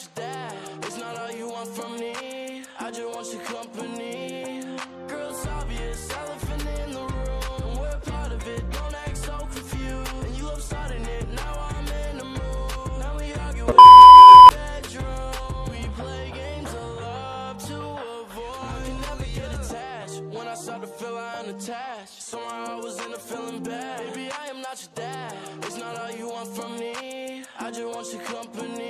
got you that. It's not all you want from me. I just want your company. Girl, it's obvious, elephant in the room. And we're part of it, don't act so confused. And you love starting it, now I'm in the mood. Now we argue in the bedroom. We play games of love to avoid. I can never get attached when I start to feel I am attached. Somehow I was in a feeling bad. Baby, I am not your dad. It's not all you want from me. I just want your company.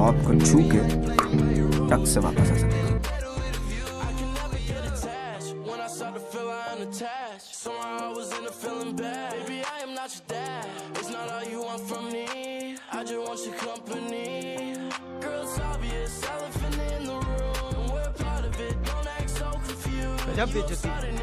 Mob को छू के टक से वापस आ सकते जब भी जुटी